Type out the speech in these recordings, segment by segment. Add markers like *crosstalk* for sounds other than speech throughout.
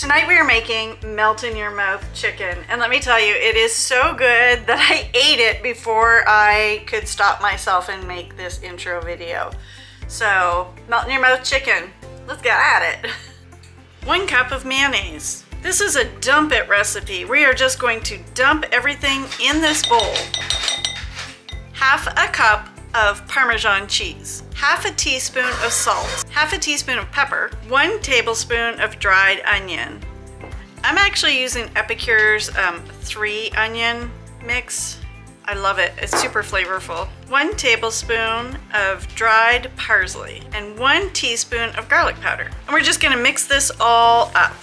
Tonight we are making melt in your mouth chicken and let me tell you it is so good *laughs* that I ate it before I could stop myself and make this intro video. So melt in your mouth chicken, let's get at it. *laughs* One cup of mayonnaise. This is a dump it recipe. We are just going to dump everything in this bowl. Half a cup of Parmesan cheese, half a teaspoon of salt, half a teaspoon of pepper, one tablespoon of dried onion. I'm actually using Epicure's um, three onion mix. I love it, it's super flavorful. One tablespoon of dried parsley and one teaspoon of garlic powder. And we're just gonna mix this all up.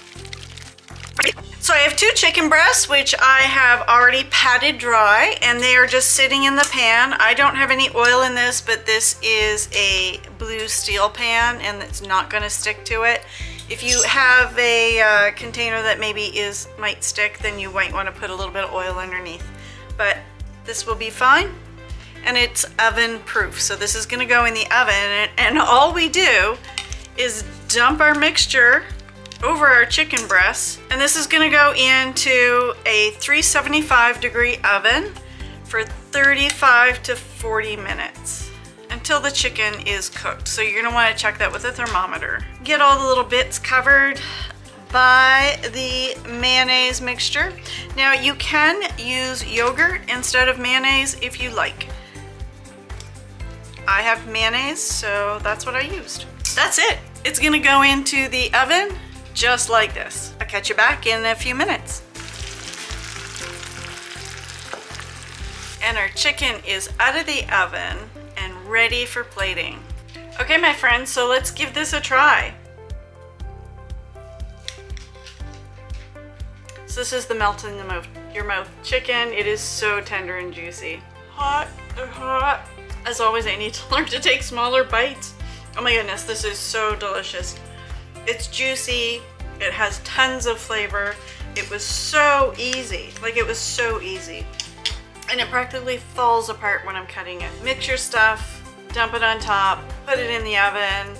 I have two chicken breasts, which I have already patted dry, and they are just sitting in the pan. I don't have any oil in this, but this is a blue steel pan, and it's not gonna stick to it. If you have a uh, container that maybe is might stick, then you might wanna put a little bit of oil underneath. But this will be fine, and it's oven proof. So this is gonna go in the oven, and, and all we do is dump our mixture over our chicken breasts. And this is gonna go into a 375 degree oven for 35 to 40 minutes until the chicken is cooked. So you're gonna wanna check that with a thermometer. Get all the little bits covered by the mayonnaise mixture. Now you can use yogurt instead of mayonnaise if you like. I have mayonnaise, so that's what I used. That's it. It's gonna go into the oven just like this. I'll catch you back in a few minutes. And our chicken is out of the oven and ready for plating. Okay, my friends, so let's give this a try. So this is the melt in the mouth, your mouth chicken. It is so tender and juicy. Hot, hot. As always, I need to *laughs* learn to take smaller bites. Oh my goodness, this is so delicious. It's juicy, it has tons of flavor. It was so easy, like it was so easy. And it practically falls apart when I'm cutting it. Mix your stuff, dump it on top, put it in the oven,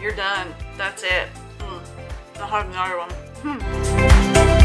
you're done. That's it. Mm. I'll have one. Hmm.